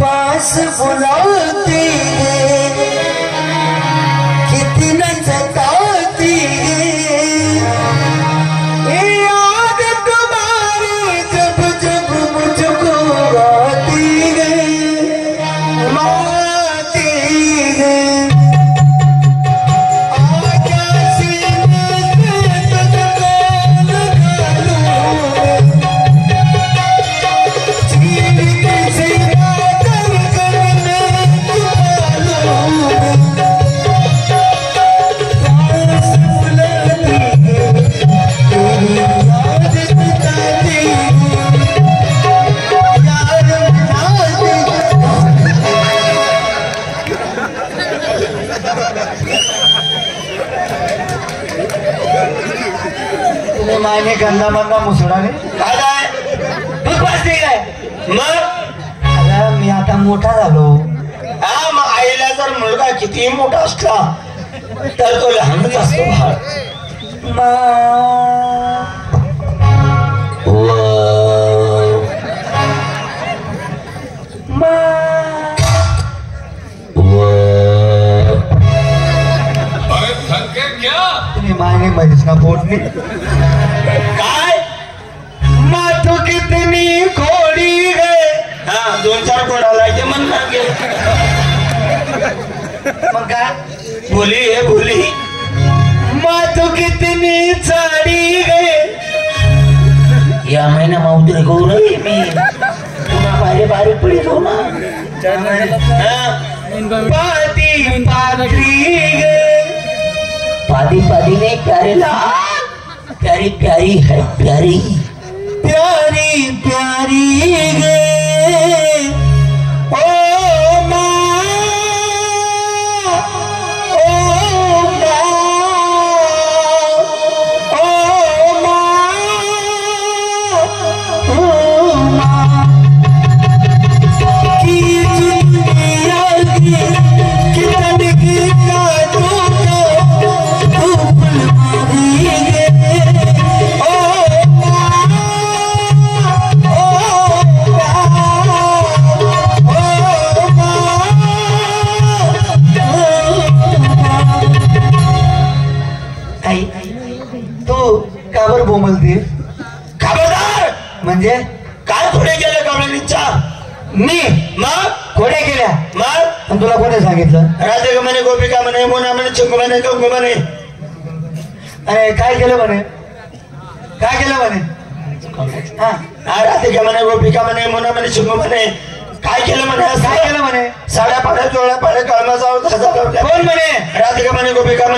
Pass बुलाती है। मायने गंदा मंदा मुसडाने काय काय? पाजते काय? मग? अरे मी आता मोठा झालो. हा मग आईला जर मुलगा कितीही मोठा असला तर तो लहानच असतो बाळ. मा. मा. अरे थक क्या? तुम्ही मायने महेश ना पोटने? काय? माथो कितनी खोडी गे. हा दोन चार कोडा लायचे मन मागे मग काय? बोली हे बोली माथो कितनी चाडी गे. या महिना माउद्रे गौर मी. पुन्हा बारीक बारीक पडी जाऊ हो ना. हा, पाती पात्री गे. पादी पादी ने प्यारे प्यारी प्यारी है प्यारी। तू का बरं बोमलते खबरदार! म्हणजे? काय पुढे गेलं कमलेचा मी? मग? खोड्या केल्या मग? आणि तुला कोणी सांगितलं? राधे म्हणे गोपिका म्हणे मोना म्हणे चिंकू म्हणे कंकू म्हणे. अरे काय केलं म्हणे? काय केलं म्हणे? हा. राधिका म्हणे गोपिका म्हणे मोना म्हणे चिंकू म्हणे. काय केलं म्हणे? काय केलं म्हणे? साड्या पाड्या चोळ्या पाड्या कळमा जाऊन कोण म्हणे? राधिका म्हणे गोपिका म्हणे.